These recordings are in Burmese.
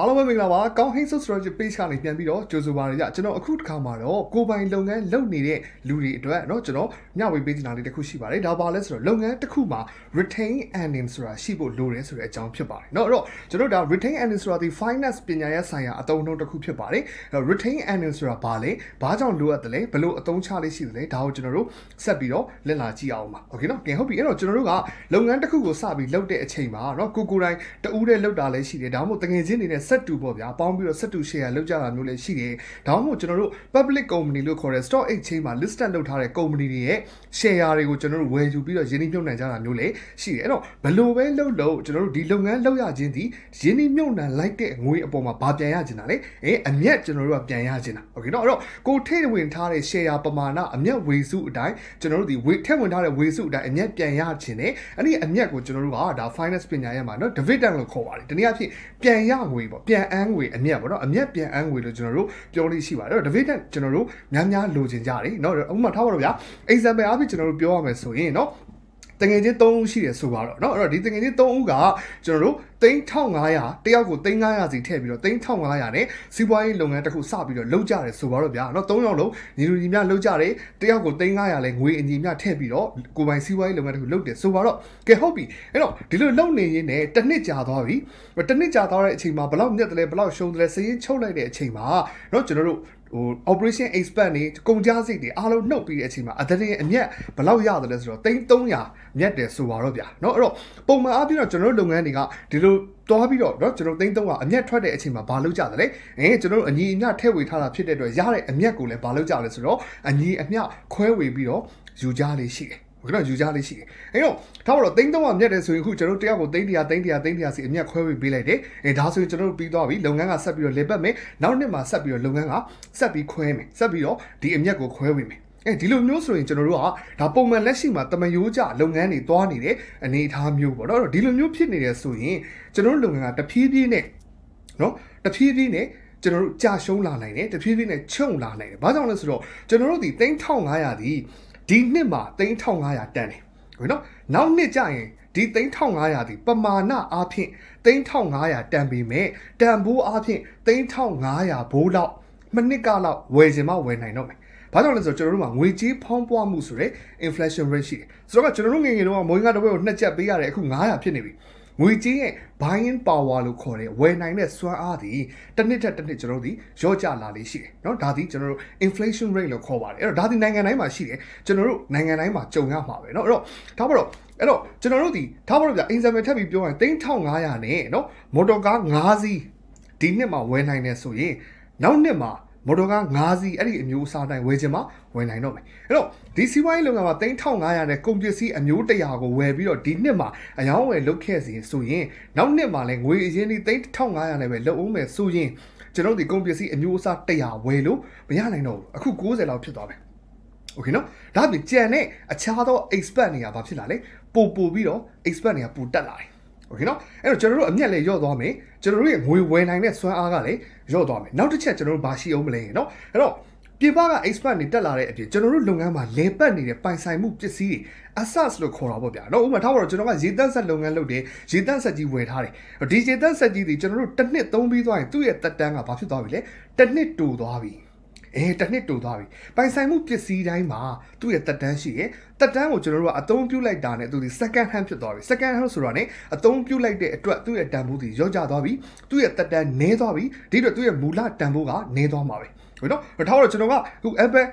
အားလုံးပဲမင်္ဂလာပါကောင်းဟိန်းဆု strategy page ကနေပြန်ပြီးတော့ကြိုဆိုပါရကြကျွန်တော်အခုတစ်ခါမှာတော့ကိုပိုင်လုပ်ငန်းလုပ်နေတဲ့လူတွေအတွက်เนาะကျွန်တော်မျှဝေပေးချင်တာလေးတစ်ခုရှိပါတယ်ဒါပါလဲဆိုတော့လုပ်ငန်းတစ်ခုမှာ retain earning ဆိုတာရှိဖို့လိုတယ်ဆိုတဲ့အကြောင်းဖြစ်ပါတယ်เนาะအဲ့တော့ကျွန်တော်ဒါ retain earning ဆိုတာဒီ finance ပညာရပ်ဆိုင်ရာအသုံးအနှုန်းတစ်ခုဖြစ်ပါတယ်အဲ့တော့ retain earning ဆိုတာဘာလဲဘာကြောင့်လိုအပ်တယ်လဲဘယ်လိုအသုံးချလေးရှိတယ်လဲဒါကိုကျွန်တော်တို့ဆက်ပြီးတော့လ့လာကြည့်အောင်ပါโอเคเนาะကဲဟုတ်ပြီအဲ့တော့ကျွန်တော်တို့ကလုပ်ငန်းတစ်ခုကိုစပြီးလုပ်တဲ့အချိန်မှာเนาะကိုကိုတိုင်းတူးတဲ့လုပ်တာလည်းရှိတယ်ဒါမှမဟုတ်တကယ်ချင်းနေတဲ့ ဆက်တူပေါ့ဗျာပေါင်းပြီးတော့ဆက်တူ share လုပ်ကြတာမျိုးလည်းရှိတယ်ဒါမှမဟုတ်ကျွန်တော်တို့ public company လို့ခေါ်တဲ့ stock exchange မှာ listed လုပ်ထားတဲ့ company တွေရဲ့ share တွေကိုကျွန်တော်တို့ဝယ်ယူပြီးတော့ယင်းနှိမ့်မြုပ်နှံကြတာမျိုးလည်းရှိတယ်အဲ့တော့ဘယ်လိုပဲလုပ်လို့ကျွန်တော်တို့ဒီလုပ်ငန်းလုပ်ရခြင်းဒီယင်းနှိမ့်မြုပ်နှံလိုက်တဲ့ငွေအပေါ်မှာဗာပြန်ရခြင်းတာလေအဲအမျက်ကျွန်တော်တို့ကပြန်ရခြင်းတာโอเคเนาะအဲ့တော့ကိုထိတ်ဝင်ထားတဲ့ share ပမာဏအမျက်ဝေစုအတိုင်းကျွန်တော်တို့ဒီဝေထက်ဝင်ထားတဲ့ဝေစုအတိုင်းအမျက်ပြန်ရခြင်းနဲ့အဲ့ဒီအမျက်ကိုကျွန်တော်တို့ကဒါ finance ပညာရပ်မှာเนาะ dividend လို့ခေါ်ပါတယ်ဒီနေ့အဖြစ်ပြန်ရငွေ ပေါ့ပြန်အန်းငွေအမျက်ပေါ့เนาะအမျက်ပြန်အန်းငွေလို့ကျွန်တော်တို့ပြောလို့ရှိပါတယ်အဲ့တော့ dividend ကျွန်တော်တို့များများလိုချင်ကြတယ်เนาะဥပမာထားပါတော့ဗျာ example အဖြစ်ကျွန်တော်တို့ပြောရမယ်ဆိုရင်เนาะ တငယ်ချင်း3ဦးရှိတယ်ဆိုပါတော့เนาะအဲ့တော့ဒီတငယ်ချင်း3ဦးကကျွန်တော်တို့3500တယောက်ကို3500စီထည့်ပြီးတော့3500နဲ့စီးပွားရေးလုပ်ငန်းတစ်ခုစပြီးတော့လုပ်ကြတယ်ဆိုပါတော့ဗျာเนาะ3ယောက်လုံးညီလူညီမျှလုပ်ကြတယ်တယောက်ကို3500လဲငွေအညီမျှထည့်ပြီးတော့ကိုပိုင်စီးပွားရေးလုပ်ငန်းတစ်ခုလုပ်တယ်ဆိုပါတော့ကဲဟုတ်ပြီအဲ့တော့ဒီလိုလုပ်နေရင်းနဲ့တစ်နှစ်ကြာသွားပြီတစ်နှစ်ကြာသွားတဲ့အချိန်မှာဘယ်လောက်မြတ်တယ်လဲဘယ်လောက်ရှုံးတယ်လဲစည်ရင်ချုပ်လိုက်တဲ့အချိန်မှာเนาะကျွန်တော်တို့ ဟို operation expert နေကုန်ကြစိတ်တွေအားလုံးနှုတ်ပြီးတဲ့အချိန်မှာအတရင်အမျက်ဘယ်လောက်ရတယ်လဲဆိုတော့3300မြတ်တယ်ဆိုပါတော့ဗျာเนาะအဲ့တော့ပုံမှန်အားဖြင့်တော့ကျွန်တော်တို့လုပ်ငန်းတွေကဒီလိုတွားပြီးတော့เนาะကျွန်တော်3300အမျက်ထွက်တဲ့အချိန်မှာဘာလုပ်ကြတယ်လဲအဲကျွန်တော်တို့အညီအမျှထည့်ဝေထားတာဖြစ်တဲ့အတွက်ရတဲ့အမျက်ကိုလည်းဘာလုပ်ကြလဲဆိုတော့အညီအမျှခွဲဝေပြီးတော့ယူကြလေးရှိတယ် ဘယ်တော့ယူကြလေးရှိတယ်အဲ့တော့ဒါတော့သိန်း300မြတ်တယ်ဆိုရင်အခုကျွန်တော်တယောက်ကိုသိန်း100သိန်း100သိန်း100စီအမြတ်ခွဲဝေပေးလိုက်တယ်အဲဒါဆိုရင်ကျွန်တော်တို့ပြီးသွားပြီလုပ်ငန်းကဆက်ပြီးတော့လေပတ်မယ်နောက်နှစ်မှာဆက်ပြီးတော့လုပ်ငန်းကဆက်ပြီးခွဲမယ်ဆက်ပြီးတော့ဒီအမြတ်ကိုခွဲဝေမယ်အဲဒီလိုမျိုးဆိုရင်ကျွန်တော်တို့ကဒါပုံမှန်လက်ရှိမှာတမယိုးကြလုပ်ငန်းတွေတွားနေတဲ့အနေအထားမျိုးပေါ့နော်ဒီလိုမျိုးဖြစ်နေတယ်ဆိုရင်ကျွန်တော်တို့လုပ်ငန်းကတဖြည်းဖြည်းနဲ့နော်တဖြည်းဖြည်းနဲ့ကျွန်တော်တို့ကြာရှုံးလာနိုင်တယ်တဖြည်းဖြည်းနဲ့ချုံလာနိုင်တယ်။ဘာကြောင့်လဲဆိုတော့ကျွန်တော်တို့ဒီ3500ဒီ ဒီနှစ်မှာ3500တန်တယ်ဟုတ်နော်နောက်နှစ်ကျရင်ဒီ3500ဒီပမာဏအားဖြင့်3500တန်ပေမဲ့တန်ဖိုးအားဖြင့်3500ဘိုးလောက်မနစ်ကလောက်ဝယ်ခြင်းမဝယ်နိုင်တော့မယ်ဘာကြောင့်လဲဆိုတော့ကျွန်တော်တို့မှာငွေကြေးဖောင်းပွားမှုဆိုတဲ့ inflation rate ရှိတယ်ဆိုတော့ကျွန်တော်တို့ငယ်ငယ်တုန်းကမွေးကားတစ်ပွဲကိုနှစ်ချက်ပေးရတယ်အခု900ဖြစ်နေပြီ ငွေကြေးရဲ့ buying power လို့ခေါ်တဲ့ဝယ်နိုင်တဲ့စွမ်းအားသည်တစ်နှစ်ထက်တစ်နှစ်ကျွန်တော်တို့ဒီရော့ကျလာလေးရှိတယ်เนาะဒါသည်ကျွန်တော်တို့ inflation rate လို့ခေါ်ပါတယ်အဲ့တော့ဒါသည်နိုင်ငံတိုင်းမှာရှိတယ်ကျွန်တော်တို့နိုင်ငံတိုင်းမှာကြုံရမှာပဲเนาะအဲ့တော့ဒါပါတော့အဲ့တော့ကျွန်တော်တို့ဒီထားပါတော့ဗျာ example ထပ်ပြီးပြောရင်3500နဲ့เนาะမော်တော်ကား5စီးဒီနှစ်မှာဝယ်နိုင်တယ်ဆိုရင်နောက်နှစ်မှာ မော်တော်ကား5စီးအဲ့ဒီအမျိုးအစားတိုင်းဝယ်ခြင်းမှာဝယ်နိုင်တော့မယ်အဲ့တော့ဒီစီးပွားရေးလုပ်ငန်းမှာ3500နဲ့ကုန်ပစ္စည်းအမျိုး100ကိုဝယ်ပြီးတော့ဒီနှစ်မှာအယောင်းဝယ်လုပ်ခဲ့စီဆိုရင်နောက်နှစ်မှာလည်းငွေအရင်းဒီ3500နဲ့ပဲလုပ်အောင်မယ်ဆိုရင်ကျွန်တော်ဒီကုန်ပစ္စည်းအမျိုးအစား100ဝယ်လို့မရနိုင်တော့ဘူးအခု90လောက်ဖြစ်သွားပြီโอเคနော်ဒါပြင်ကြံတဲ့အခြားသော expert တွေကဘာဖြစ်လာလဲပို့ပို့ပြီးတော့ expert တွေကပိုတက်လာတယ် โอเคနော်အဲ့တော့ကျွန်တော်တို့အမျက်လည်းရော့သွားမယ်ကျွန်တော်တို့ရဲ့ငွေဝယ်နိုင်တဲ့စွမ်းအားကလည်းရော့သွားမယ်နောက်တစ်ချက်ကျွန်တော်တို့ဘာရှိအောင်မလဲเนาะအဲ့တော့ပြပက expert နေတက်လာတဲ့အပြင်ကျွန်တော်တို့လုပ်ငန်းမှာလေပတ်နေတဲ့ပိုင်ဆိုင်မှုပစ္စည်းတွေ assets လို့ခေါ်တာပေါ့ဗျာเนาะဥပမာထားပါတော့ကျွန်တော်ကရေတက်ဆက်လုပ်ငန်းလုပ်တယ်ရေတက်ဆက်ကြီးဝယ်ထားတယ်ဒီရေတက်ဆက်ကြီးတွေကျွန်တော်တို့တစ်နှစ်သုံးပြီးသွားရင်သူ့ရဲ့တက်တန်းကဘာဖြစ်သွားပြီလဲတစ်နှစ်တူသွားပြီ အဲတစ်နှစ်တူသွားပြီပိုင်ဆိုင်မှုပစ္စည်းတိုင်းမှာသူ့ရဲ့တက်တန်းရှိရဲ့တက်တန်းကိုကျွန်တော်တို့ကအသုံးပြုလိုက်တာနဲ့သူဒီ second hand ဖြစ်သွားပြီ second hand ဆိုတာ ਨੇ အသုံးပြုလိုက်တဲ့အတွက်သူ့ရဲ့တန်ဖိုးတွေရော့ကျသွားပြီသူ့ရဲ့တက်တန်းနည်းသွားပြီဒီအတွက်သူ့ရဲ့မူလတန်ဖိုးကနည်းသွားမှာပဲဟုတ်နော်ဒါတော့ကျွန်တော်ကအခု Apple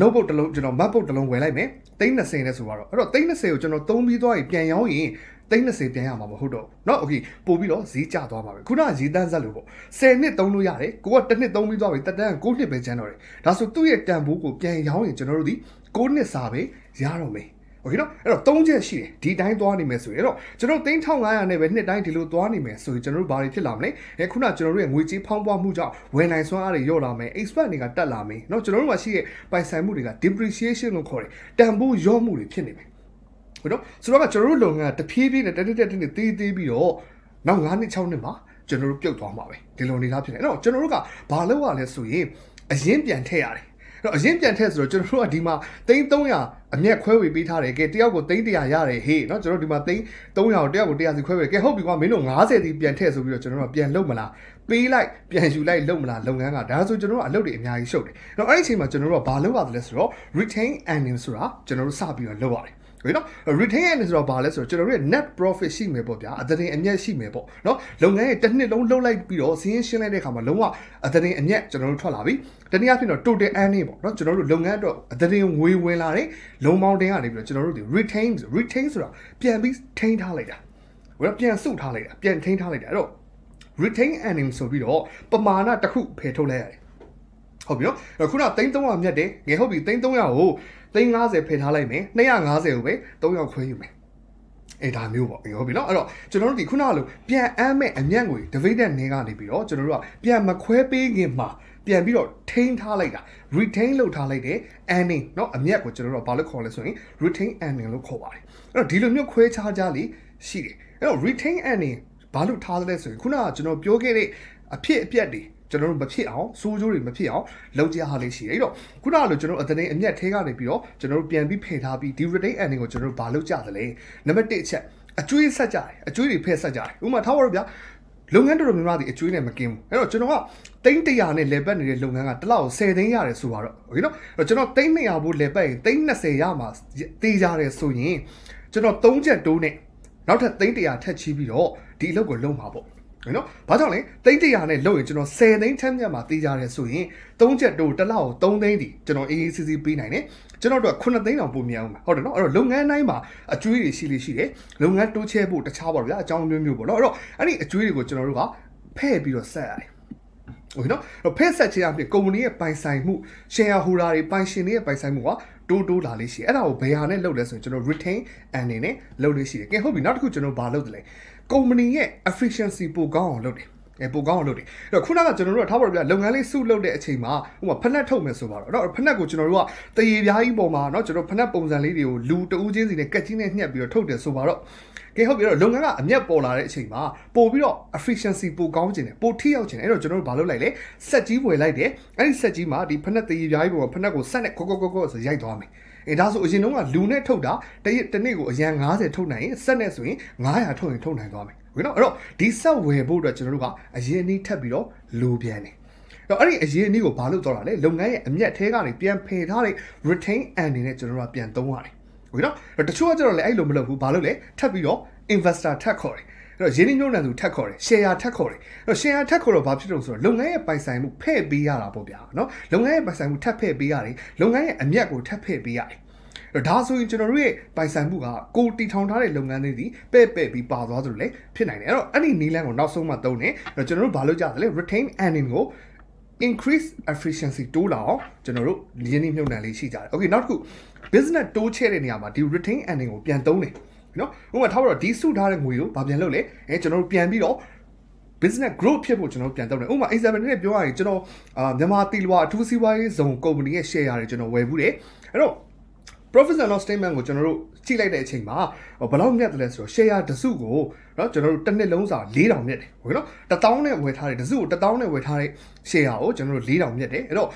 notebook တစ်လုံးကျွန်တော် macbook တစ်လုံးဝယ်လိုက်မယ်320နဲ့ဆိုတော့အဲ့တော့320ကိုကျွန်တော်သုံးပြီးသွားရင်ပြန်ရောင်းရင် 320ပြန်ရမှာမဟုတ်တော့เนาะโอเคပို့ပြီးတော့ဈေးကျသွားမှာပဲခုနကဈေးတန်းဆက်လို့ပေါ့10နှစ်သုံးလို့ရတယ်ကိုကတစ်နှစ်သုံးပြီးသွားပြီတက်တန်း9နှစ်ပဲကျန်တော့တယ်ဒါဆိုသူ့ရဲ့တန်ဖိုးကိုပြန်ရောင်းရင်ကျွန်တော်တို့ဒီ9နှစ်စာပဲရတော့မယ်โอเคเนาะအဲ့တော့၃ချက်ရှိတယ်ဒီတိုင်းသွားနေမယ်ဆိုရင်အဲ့တော့ကျွန်တော်3500နဲ့ပဲနှစ်တိုင်းဒီလိုသွားနေမယ်ဆိုရင်ကျွန်တော်တို့ဘာတွေဖြစ်လာမလဲအဲခုနကျွန်တော်တို့ရဲ့ငွေကြေးဖောင်းပွားမှုကြောင့်ဝန်နိုင်စွမ်းအားတွေရော့လာမယ် expert တွေကတက်လာမယ်เนาะကျွန်တော်တို့မှာရှိတဲ့ပိုင်ဆိုင်မှုတွေက depreciation လို့ခေါ်တယ်တန်ဖိုးရော့မှုတွေဖြစ်နေမယ် ဟုတ်တော့ဆိုတော့ကျွန်တော်တို့လုပ်ငန်းတဖြည်းဖြည်းနဲ့တက်တက်တက်တက်သေးသေးပြီးတော့နောက်9နှစ်6နှစ်မှာကျွန်တော်တို့ပြုတ်သွားမှာပဲဒီလိုနေလားဖြစ်နေအဲ့တော့ကျွန်တော်တို့ကဘာလုပ်ရလဲဆိုရင်အရင်ပြန်ထည့်ရတယ်အဲ့ တော့အရင်ပြန်ထည့်ဆိုတော့ကျွန်တော်တို့ကဒီမှာ3300အမျက်ခွဲဝေပေးထားတယ်ကဲတယောက်ကို300ရတယ်ဟေးเนาะကျွန်တော်ဒီမှာ3 300ကိုတယောက်ကို100စီခွဲဝေကဲဟုတ်ပြီကွာမင်းတို့90စီပြန်ထည့်ဆိုပြီးတော့ကျွန်တော်တို့ကပြန်လုပ်မလားပေးလိုက်ပြန်ယူလိုက်လုပ်မလားလုပ်ငန်းကဒါဆိုကျွန်တော်တို့ကအလုပ်တွေအများကြီးရှုပ်တယ်။တော့အဲ့ဒီအချိန်မှာကျွန်တော်တို့ကဘာလုပ်ရသလဲဆိုတော့ retain earning ဆိုတာကျွန်တော်တို့စပြီးတော့လုပ်ရတယ် ဟုတ်နော် retain earning ဆိုတော့ဘာလဲဆိုတော့ကျွန်တော်တို့ရဲ့ net profit ရှိမယ်ပေါ့ဗျာအသတင်းအမျက်ရှိမယ်ပေါ့နော်လုပ်ငန်းရဲ့တစ်နှစ်လုံးလှုပ်လိုက်ပြီးတော့စီးရင်ရှင်းလိုက်တဲ့အခါမှာလုံးဝအသတင်းအမျက်ကျွန်တော်တို့ထွက်လာပြီတနည်းအားဖြင့်တော့ total earning ပေါ့နော်ကျွန်တော်တို့လုပ်ငန်းအတွက်အသတင်းငွေဝင်လာတဲ့လုံပေါင်းတင်ကနေပြီးတော့ကျွန်တော်တို့ဒီ retain retain ဆိုတာပြန်ပြီးထိန်းထားလိုက်တာဟိုပြန်စုထားလိုက်တာပြန်ထိန်းထားလိုက်တာအဲ့တော့ retain earning ဆိုပြီးတော့ပမာဏတစ်ခုဖယ်ထုတ်လိုက်ရတယ် ဟုတ်ပြီနော်ခုန3300မြတ်တယ်ငယ်ဟုတ်ပြီ3300ကို350ဖယ်ထားလိုက်မယ်250ကိုပဲ3ယောက်ခွဲယူမယ်အဲ့ဒါမျိုးပေါ့ဟုတ်ပြီနော်အဲ့တော့ကျွန်တော်တို့ဒီခုနကလိုပြန်အမ်းမဲ့အမျက်ငွေ dividend နည်းကနေပြီးတော့ကျွန်တော်တို့ကပြန်မခွဲပေးခင်မှာပြန်ပြီးတော့ထိန်းထားလိုက်တာ retain လုပ်ထားလိုက်တဲ့ earning เนาะအမျက်ကိုကျွန်တော်တို့ကဘာလို့ခေါ်လဲဆိုရင် retain earning လို့ခေါ်ပါတယ်အဲ့တော့ဒီလိုမျိုးခွဲခြားကြလိရှိတယ်အဲ့တော့ retain earning ဘာလို့ထားသလဲဆိုရင်ခုနကကျွန်တော်ပြောခဲ့တဲ့အဖြစ်အပျက်တွေ ကျွန်တော်တို့မဖြစ်အောင်ဆိုးကျိုးတွေမဖြစ်အောင်လုပ်ကြရဟာလေးရှိတယ်အဲ့တော့ခုနကလိုကျွန်တော်တို့အတင်းအမြတ်ထဲကနေပြီးတော့ကျွန်တော်တို့ပြန်ပြီးဖယ်ထားပြီးဒီ retain ending ကိုကျွန်တော်တို့ဘာလုပ်ကြသလဲနံပါတ်1အချက်အကျွေးဆက်ကြတယ်အကျွေးတွေဖယ်ဆက်ကြတယ်ဥပမာထားပါတော့ဗျာလုပ်ငန်းတော်တော်များများဒီအကျွေးနဲ့မကင်းဘူးအဲ့တော့ကျွန်တော်ကတိန်း100နဲ့လဲပတ်နေတဲ့လုပ်ငန်းကတစ်လောက်10သိန်းရတယ်ဆိုပါတော့ဟုတ်ပြီနော်အဲ့တော့ကျွန်တော်တိန်း200ဖို့လဲပတ်ရင်တိန်း20ရမှာသေးကြတယ်ဆိုရင်ကျွန်တော်3ချက်တိုးနဲ့နောက်ထပ်သိန်း100ထက်ချီးပြီးတော့ဒီအလုပ်ကိုလုပ်မှာပေါ့ နော်ဘာကြောင့်လဲသိန်း100နဲ့လုပ်ရင်ကျွန်တော်10သိန်းထက်မြတ်မှာတေးကြတယ်ဆိုရင်3ချက်တိုးတစ်လောက်3သိန်းဒီကျွန်တော် AACC ပေးနိုင်တယ်ကျွန်တော်တို့က9သိန်းတောင်ပိုများအောင်ပါဟုတ်တယ်နော်အဲ့တော့လုပ်ငန်းတိုင်းမှာအကျွေးတွေရှိလိရှိတယ်လုပ်ငန်းတိုးချဲဖို့တခြားပါဗျာအကြောင်းမျိုးမျိုးပေါ့နော်အဲ့တော့အဲ့ဒီအကျွေးတွေကိုကျွန်တော်တို့ကဖဲ့ပြီးတော့ဆက်ရတယ်โอเคเนาะဖက်ဆက်ခြင်းအပြင်ကုမ္ပဏီရဲ့ပိုင်ဆိုင်မှု share holder တွေပိုင်ရှင်တွေရဲ့ပိုင်ဆိုင်မှုကတိုးတိုးလာလေးရှိအဲ့ဒါကိုဘယ်ဟာနဲ့လုပ်လဲဆိုရင်ကျွန်တော် retain အနေနဲ့လုပ်လေးရှိတယ်ကဲဟုတ်ပြီနောက်တစ်ခုကျွန်တော်ဘာလုပ်တယ်လဲ ကုမ္ပဏီရဲ့ efficiency ပိုကောင်းအောင်လုပ်တယ်အဲပိုကောင်းအောင်လုပ်တယ်အဲ့တော့ခုနကကျွန်တော်တို့ကထားပါတော့ဗျာလုပ်ငန်းလေးစုလုပ်တဲ့အချိန်မှာဥပမာဖက်နှက်ထုတ်မယ်ဆိုပါတော့เนาะဖက်နှက်ကိုကျွန်တော်တို့ကတရေပြားကြီးပေါ်မှာเนาะကျွန်တော်ဖက်နှက်ပုံစံလေးတွေကိုလူတဦးချင်းစီနဲ့ကက်ကြီးနဲ့ညှက်ပြီးတော့ထုတ်တယ်ဆိုပါတော့ကဲဟုတ်ပြီတော့လုပ်ငန်းကအမျက်ပေါ်လာတဲ့အချိန်မှာပို့ပြီးတော့ efficiency ပိုကောင်းခြင်းတယ်ပိုထိရောက်ခြင်းတယ်အဲ့တော့ကျွန်တော်တို့ဘာလုပ်လိုက်လဲဆက်ကြီးဝယ်လိုက်တယ်အဲ့ဒီဆက်ကြီးမှာဒီဖက်နှက်တရေပြားကြီးပေါ်မှာဖက်နှက်ကိုဆက်နဲ့ခေါခေါခေါခေါဆိုရိုက်သွားမယ် အဲဒါဆိုအရင်တုန်းကလူနဲ့ထုတ်တာတရက်တစ်နေ့ကိုအရန်90ထုတ်နိုင်ရင်ဆက်နဲ့ဆိုရင်900ထုတ်ရင်ထုတ်နိုင်သွားမယ်ဟုတ်နော်အဲ့တော့ဒီဆက်ဝယ်ဖို့အတွက်ကျွန်တော်တို့ကအရင်အနည်းထပ်ပြီးတော့လူပြန်တယ်တော့အဲ့ဒီအရင်အနည်းကိုဘာလို့တော့တာလဲလုပ်ငန်းရဲ့အမျက်ထဲကနေပြန်ဖယ်ထားတဲ့ retain and နဲ့ကျွန်တော်တို့ကပြန်သုံးရတယ်ဟုတ်နော်တချို့ကကျတော့လေအဲ့လိုမလုပ်ဘူးဘာလို့လဲထပ်ပြီးတော့ investor ထပ်ခေါ်တယ်အဲ့ တော့ရင်းနှီးမြှုပ်နှံသူထက်ခေါ်တယ် share ထက်ခေါ်တယ်အဲ့တော့ share ထက်ခေါ်တော့ဘာဖြစ်လို့ဆိုတော့လုပ်ငန်းရဲ့ပိုင်ဆိုင်မှုဖဲ့ပေးရတာပေါ့ဗျာနော်လုပ်ငန်းရဲ့ပိုင်ဆိုင်မှုထပ်ဖဲ့ပေးရတယ်လုပ်ငန်းရဲ့အမျက်ကိုထပ်ဖဲ့ပေးရတယ်ဒါဆိုရင်ကျွန်တော်တို့ရဲ့ပိုင်ဆိုင်မှုကကိုတီထောင်ထားတဲ့လုပ်ငန်းတွေဒီပဲ့ပဲ့ပြီးပါသွားသလိုလေဖြစ်နိုင်တယ်အဲ့တော့အဲ့ဒီနီးလန်းကိုနောက်ဆုံးမှသုံးတယ်အဲ့တော့ကျွန်တော်တို့ဘာလုပ်ကြသလဲ retain earning ကို increase efficiency တိုးလာအောင်ကျွန်တော်တို့ရင်းနှီးမြှုပ်နှံလေးရှိကြတယ် okay နောက်တစ်ခု business တိုးချဲ့တဲ့နေရာမှာဒီ retain earning ကိုပြန်သုံးတယ် နော်ဥပမာထားပါတော့ဒီစုထားတဲ့ငွေကိုဗာပြန်လုပ်လေအဲကျွန်တော်တို့ပြန်ပြီးတော့ business growth ဖြစ်ဖို့ကျွန်တော်ပြန်တောင်းတယ်ဥပမာ A7 နဲ့ပြောရရင်ကျွန်တော်အာမြန်မာတီလွာအထူးစီးပွားရေးဇုံကုမ္ပဏီရဲ့ share တွေကျွန်တော်ဝယ်ဘူးတယ်အဲ့တော့ profit and loss statement ကိုကျွန်တော်တို့ကြည့်လိုက်တဲ့အချိန်မှာဘယ်လောက်မြတ်တယ်လဲဆိုတော့ share တစုကိုเนาะကျွန်တော်တို့တစ်နှစ်လုံးစာ4000မြတ်တယ်ဟုတ်ကဲ့နော်1000နဲ့ဝယ်ထားတယ်တစုကို1000နဲ့ဝယ်ထားတဲ့ share ကိုကျွန်တော်တို့4000မြတ်တယ်အဲ့တော့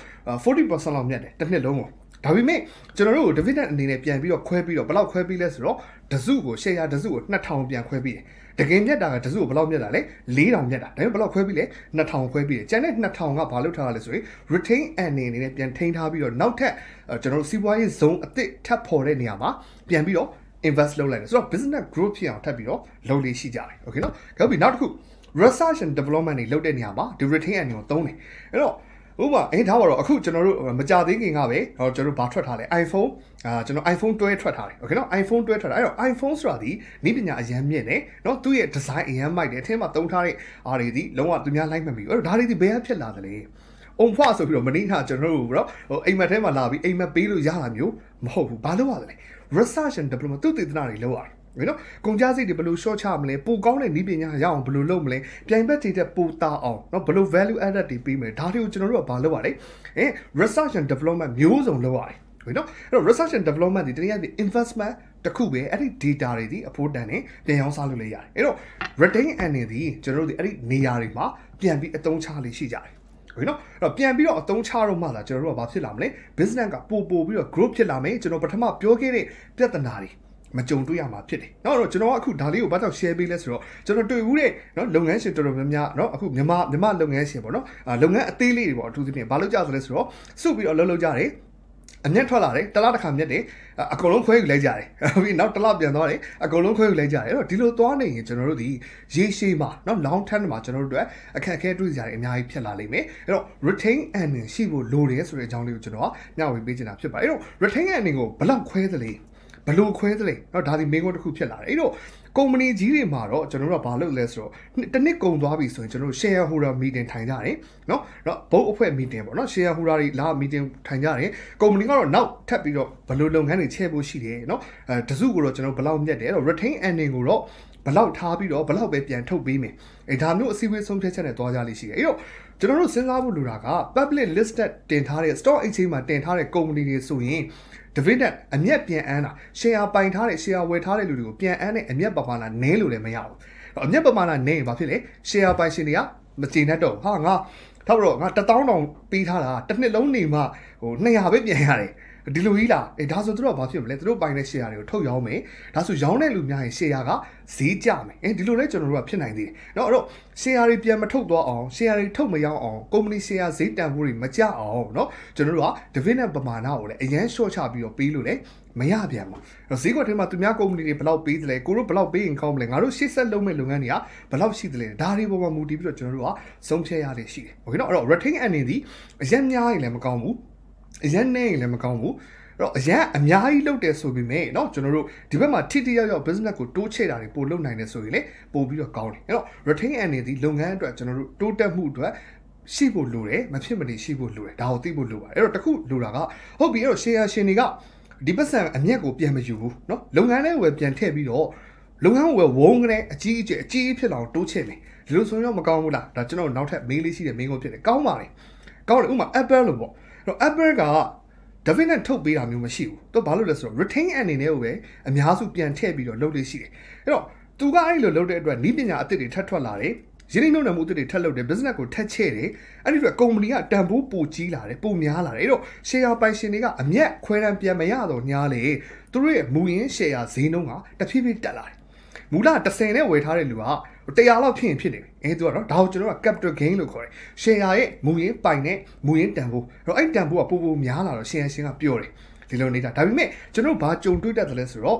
40%လောက်မြတ်တယ်တစ်နှစ်လုံးကို ဒါပေမဲ့ကျွန်တော်တို့ dividend အနေနဲ့ပြန်ပြီးတော့ခွဲပြီးတော့ဘယ်လောက်ခွဲပြီးလဲဆိုတော့တစုကို share တစုကို2000ပြန်ခွဲပြီးတယ်တကယ်မြတ်တာကတစုကိုဘယ်လောက်မြတ်တာလဲ4000မြတ်တာဒါပေမဲ့ဘယ်လောက်ခွဲပြီးလဲ2000ခွဲပြီးတယ်ကျန်တဲ့2000ကဘာလုပ်ထားရလဲဆိုရင် retain earning အနေနဲ့ပြန်ထိန်းထားပြီးတော့နောက်ထပ်ကျွန်တော်တို့စီးပွားရေးဇုံအသစ်ထပ်ဖော်တဲ့နေရာမှာပြန်ပြီးတော့ invest လုပ်လိုက်တယ်ဆိုတော့ business growth ဖြစ်အောင်ထပ်ပြီးတော့လုပ်လေးရှိကြတယ် okay နော်နောက်ပြီးနောက်တစ်ခု research and development တွေလုပ်တဲ့နေရာမှာဒီ retain earning ကိုသုံးတယ်အဲ့တော့ ဥပမာအင်းထားပါတော့အခုကျွန်တော်တို့မကြသေးခင်ကပဲဟောကျွန်တော်တို့ဘာထွက်ထားလဲ iPhone အာကျွန်တော် iPhone 12ထွက်ထားတယ်โอเคနော် iPhone 12ထွက်တာအဲ့တော့ iPhone ဆိုတာဒီနိပညာအရန်မြင့်တယ်เนาะသူ့ရဲ့ design အရန်မိုက်တယ်အထင်းမှာသုံးထားတဲ့အားတွေဒီလုံးဝသူများလိုက်မမီဘူးအဲ့တော့ဒါတွေဒီဘယ်ကဖြစ်လာသလဲအုံဖွားဆိုပြီးတော့မနေ့ကကျွန်တော်တို့ဘရောဟိုအိမ်မက်ထဲမှာလာပြီးအိမ်မက်ပေးလို့ရတာမျိုးမဟုတ်ဘူးဘာလို့ရသလဲ research and development သူတည်တနာတွေလုပ်ရတယ်မင်း နော်ကုန်ကြစိတ်တွေဘယ်လို short ချမလဲပိုကောင်းတဲ့နည်းပညာရအောင်ဘယ်လိုလုပ်မလဲပြိုင်ဘက်တွေတက်ပိုတာအောင်နော်ဘယ်လို value added တွေပေးမလဲဒါတွေကိုကျွန်တော်တို့ကဘာလုပ်ရလဲအဲ research and development မျိုးစုံလုပ်ရတယ်ဟင်နော်အဲ့တော့ research and development ဒီတနည်းအားဖြင့် investment တခုပဲအဲ့ဒီ data တွေဒီအဖို့တန်နဲ့ပြန်ရောင်းစားလို့လည်းရတယ်အဲ့တော့ retain earning ဒီကျွန်တော်တို့ဒီအဲ့ဒီနေရာတွေမှာပြန်ပြီးအသုံးချလေးရှိကြတယ်ဟုတ်နော်အဲ့တော့ပြန်ပြီးတော့အသုံးချတော့မှသာကျွန်တော်တို့ကဘာဖြစ်လာမလဲ business ကပို့ပို့ပြီးတော့ growth ဖြစ်လာမယ်ကျွန်တော်ပထမပြောခဲ့တဲ့ပြဿနာတွေ မကြုံတွေ့ရမှာဖြစ်တယ်။နောက်တော့ကျွန်တော်ကအခုဒါလေးကိုဘာကြောင့် share ပေးလဲဆိုတော့ကျွန်တော်တွေ့ဦးတဲ့နော်လုပ်ငန်းရှင်တော်တော်များများနော်အခုမြန်မာမြန်မာလုပ်ငန်းရှင်ပေါ့နော်လုပ်ငန်းအသေးလေးတွေပေါ့အထူးသဖြင့်ဘာလုပ်ကြသလဲဆိုတော့စုပြီးတော့လှုပ်လှုပ်ကြတယ်အမျက်ထွက်လာတယ်တလားတစ်ခါမျက်တယ်အကုန်လုံးခွဲယူလိုက်ကြတယ်ပြီးနောက်တလားပြန်သွားတယ်အကုန်လုံးခွဲယူလိုက်ကြတယ်အဲ့တော့ဒီလိုသွားနေရင်ကျွန်တော်တို့ဒီရေရှည်မှာနော် long term မှာကျွန်တော်တို့အတွက်အခက်အခဲတွေ့ကြရတယ်အများကြီးဖြစ်လာလိမ့်မယ်အဲ့တော့ retain earning ရှိဖို့လိုတယ်ဆိုတဲ့အကြောင်းလေးကိုကျွန်တော်ကမျှဝေပေးချင်တာဖြစ်ပါတယ်အဲ့တော့ retain earning ကိုဘယ်လောက်ခွဲသလဲ ဘလို့ခွဲသလဲเนาะဒါဒီမိန်းကုန်းတစ်ခုဖြစ်လာတယ်အဲ့တော့ကုမ္ပဏီကြီးတွေမှာတော့ကျွန်တော်တို့ကဘာလုပ်လဲဆိုတော့တစ်နှစ်ကုန်သွားပြီဆိုရင်ကျွန်တော်တို့ share holder meeting ထိုင်ကြတယ်เนาะเนาะဘုတ်အဖွဲ့ meeting ပေါ့เนาะ share holder တွေလာ meeting ထိုင်ကြတယ်ကုမ္ပဏီကတော့နောက်ထပ်ပြီးတော့ဘလို့လုပ်ငန်းတွေချဲ့ဖို့ရှိတယ်เนาะအဲတစုကိုတော့ကျွန်တော်ဘယ်လောက်မြတ်တယ်အဲ့တော့ retain earning ကိုတော့ဘလောက်ထားပြီးတော့ဘလောက်ပဲပြန်ထုတ်ပေးမယ်အဲဒါမျိုးအစည်းအဝေးဆုံးဖြတ်ချက်နဲ့တွားကြလိမ့်ရှိတယ်အဲ့တော့ကျွန်တော်တို့စဉ်းစားဖို့လိုတာက public listed တင်ထားတဲ့ stock exchange မှာတင်ထားတဲ့ကုမ္ပဏီတွေဆိုရင် dividend အမျက်ပြန်အန်းတာ share ပိုင်ထားတဲ့ share ဝယ်ထားတဲ့လူတွေကိုပြန်အန်းတဲ့အမျက်ပမာဏနည်းလို့လည်းမရဘူးအမျက်ပမာဏနည်းရင်ဘာဖြစ်လဲ share ပိုင်ရှင်တွေကမကျေနပ်တော့ဟာငါထောက်တော့ငါ1000တောင်ပေးထားတာတစ်နှစ်လုံးနေမှဟို200ပဲပြန်ရတယ် ဒီလိုကြီးလားအဲဒါဆိုသူတို့ကဘာဖြစ်မလဲသူတို့ပိုင်တဲ့ share တွေကိုထုတ်ရောင်းမယ်ဒါဆိုရောင်းတဲ့လူများရင် share ကဈေးကျမယ်အဲဒီလိုလဲကျွန်တော်တို့ကဖြစ်နိုင်သေးတယ်เนาะအဲ့တော့ share တွေပြန်မထုတ်တော့အောင် share တွေထုတ်မရောင်းအောင် company share ဈေးတန်ဖိုးတွေမကျအောင်เนาะကျွန်တော်တို့က dividend ပမာဏကိုလည်းအရန် short ချပြီးတော့ပေးလို့လေမရပြန်ဘူးအဲ့တော့ဈေးကွက်ထဲမှာသူများကုမ္ပဏီတွေဘယ်လောက်ပေးသလဲကိုတို့ဘယ်လောက်ပေးရင်ကောင်းမလဲငါတို့ရှေ့ဆက်လုပ်မဲ့လုပ်ငန်းတွေကဘယ်လောက်ရှိသလဲဒါတွေပေါ်မှာမူတည်ပြီးတော့ကျွန်တော်တို့ကဆုံးဖြတ်ရတဲ့ရှိတယ်โอเคเนาะအဲ့တော့ retain earning ဒီအရန်များရင်လည်းမကောင်းဘူး အရန်နည်းရင်လည်းမကောင်းဘူးတော့အရန်အများကြီးလုပ်တယ်ဆိုပေမဲ့เนาะကျွန်တော်တို့ဒီဘက်မှာထိထိရောက်ရောက် business ကိုတိုးချဲ့တာတွေပို့လုပ်နိုင်တယ်ဆိုရင်လေပို့ပြီးတော့ကောင်းတယ်အဲ့တော့ retain earning ဒီလုပ်ငန်းအတွက်ကျွန်တော်တို့တိုးတက်မှုအတွက်ရှိဖို့လိုတယ်မဖြစ်မနေရှိဖို့လိုတယ်ဒါကိုသိဖို့လိုပါတယ်အဲ့တော့တခုလိုတာကဟုတ်ပြီအဲ့တော့ share ရှင်တွေကဒီပတ်စံအမျက်ကိုပြန်မယူဘူးเนาะလုပ်ငန်းထဲဝယ်ပြန်ထည့်ပြီးတော့လုပ်ငန်းဝယ်ဝုန်းကနေအကြီးအကျယ်အကြီးဖြစ်အောင်တိုးချဲ့မယ်ဒီလိုဆိုရင်တော့မကောင်းဘူးလားဒါကျွန်တော်နောက်ထပ်မေးလေးရှိတယ်မေးခွန်းဖြစ်တယ်ကောင်းပါလေကောင်းတယ်ဥပမာ Apple လို့ပေါ့အဲ့ တော့ Apple က dividend ထုတ်ပေးတာမျိုးမရှိဘူးသူဘာလို့လဲဆိုတော့ retain အနေနဲ့ကိုပဲအများစုပြန်ထည့်ပြီးတော့လုပ်လို့ရှိတယ်အဲ့တော့သူကအဲ့လိုလုပ်တဲ့အတွက်ဤပညာအသစ်တွေထပ်ထွက်လာတယ်ရင်းနှီးမြှုပ်နှံမှုအသစ်တွေထပ်လုပ်တယ် business ကိုထပ်ချဲ့တယ်အဲ့ဒီအတွက်ကုမ္ပဏီကတန်ဖိုးပိုကြီးလာတယ်ပိုများလာတယ်အဲ့တော့ share ပိုင်ရှင်တွေကအမျက်ခွဲတမ်းပြန်မရတော့ညားလေသူတို့ရဲ့မူရင်း share ဈေးနှုန်းကတဖြည်းဖြည်းတက်လာတယ် မူလ30နဲ့ဝယ်ထားတဲ့လူက100လောက်ဖြစ်ရင်ဖြစ်နေပြီအဲသူကတော့ဒါကိုကျွန်တော်က capital gain လို့ခေါ်တယ် share ရဲ့မူရင်းပိုင်နဲ့မူရင်းတန်ဖိုးအဲ့တော့အဲ့တန်ဖိုးကပိုပိုများလာတော့ share ရှင်ကပြောတယ်ဒီလိုနေတာဒါပေမဲ့ကျွန်တော်ဘာကြုံတွေ့တတ်တယ်လဲဆိုတော့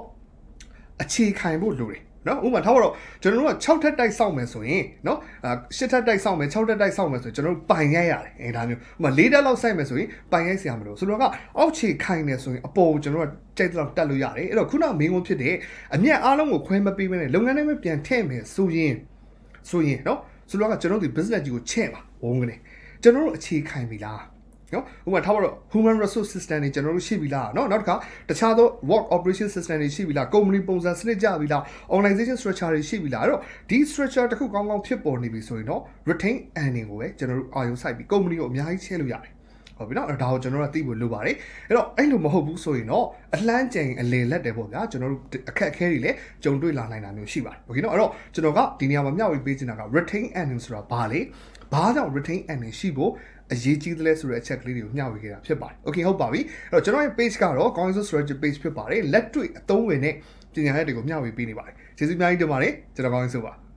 အခြေခံဖို့လိုတယ် နော်ဥပမာထားပါတော့ကျွန်တော်တို့က6ထပ်တိုက်စောင့်မယ်ဆိုရင်နော်အာ8ထပ်တိုက်စောင့်မယ်6ထပ်တိုက်စောင့်မယ်ဆိုရင်ကျွန်တော်တို့ပိုင်ရိုက်ရတယ်အဲဒါမျိုးဥပမာ4တက်လောက်စိုက်မယ်ဆိုရင်ပိုင်ရိုက်စရာမလိုဆိုတော့ကအောက်ခြေခိုင်နေဆိုရင်အပေါ်ကျွန်တော်တို့ကကြိုက်တော့တက်လို့ရတယ်အဲ့တော့ခုနမင်းကုန်းဖြစ်တဲ့အမျက်အားလုံးကိုခွဲမပေးဘဲနဲ့လုပ်ငန်းထဲမှာပြန်ထည့်မယ်ဆိုရင်ဆိုရင်နော်ဆိုတော့ကကျွန်တော်တို့ဒီ business ကြီးကိုချဲ့ပါဝုန်းကနေကျွန်တော်တို့အခြေခံပြီလား နော်ဥပမာထားပါတော့ human resource system တွေကျွန်တော်တို့ရှိပြီလားနော်နောက်တစ်ခါတခြားသော work operation system တွေရှိပြီလား company ပုံစံစနစ်ကြပြီလား organization structure တွေရှိပြီလားအဲ့တော့ဒီ structure တစ်ခုကောင်းကောင်းဖြစ်ပေါ်နေပြီဆိုရင်တော့ retain earning ကိုပဲကျွန်တော်တို့အာရုံစိုက်ပြီး company ကိုအများကြီးချဲလို့ရတယ်ဟုတ်ပြီနော်အဲ့ဒါကိုကျွန်တော်တို့သိဖို့လိုပါတယ်အဲ့တော့အဲ့လိုမဟုတ်ဘူးဆိုရင်တော့အလှမ်းကြိမ်အလယ်လက်တယ်ပေါ့ဗျာကျွန်တော်တို့အခက်အခဲတွေလည်းကြုံတွေ့လာနိုင်တာမျိုးရှိပါတယ်โอเคနော်အဲ့တော့ကျွန်တော်ကဒီနေရာမှာမျှဝေပေးချင်တာက retain earning ဆိုတာဘာလဲဘာကြောင့် retain earning ရှိဖို့ အရေးကြီးသလဲဆိုတဲ့အချက်ကလေးတွေကိုမျှဝေခဲ့တာဖြစ်ပါတယ်။ Okay ဟုတ်ပါပြီ။အဲ့တော့ကျွန်တော်ရဲ့ page ကတော့ Coinso Strategy page ဖြစ်ပါတယ်။လက်တွေ့အသုံးဝင်တဲ့ပညာရပ်တွေကိုမျှဝေပေးနေပါတယ်။ကျေးဇူးအများကြီးတင်ပါတယ်။ကျွန်တော် Coinso ပါ။